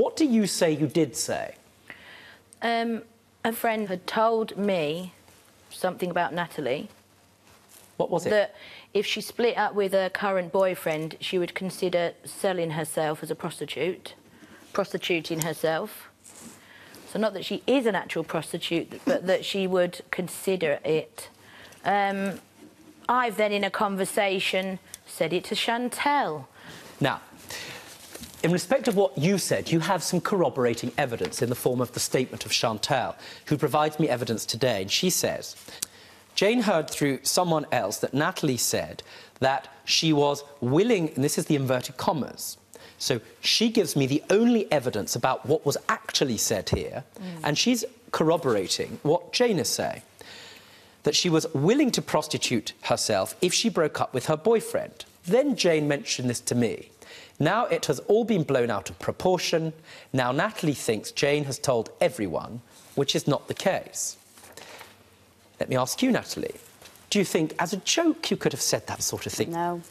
What do you say you did say? Um, a friend had told me something about Natalie. What was it? That if she split up with her current boyfriend, she would consider selling herself as a prostitute, prostituting herself. So not that she is an actual prostitute, but that she would consider it. Um, I've then, in a conversation, said it to Chantel. Now, in respect of what you said, you have some corroborating evidence in the form of the statement of Chantal, who provides me evidence today. And she says, Jane heard through someone else that Natalie said that she was willing, and this is the inverted commas, so she gives me the only evidence about what was actually said here, mm. and she's corroborating what Jane is saying. That she was willing to prostitute herself if she broke up with her boyfriend. Then Jane mentioned this to me. Now it has all been blown out of proportion. Now Natalie thinks Jane has told everyone, which is not the case. Let me ask you, Natalie. Do you think, as a joke, you could have said that sort of thing? No.